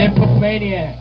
Nymphomaniac.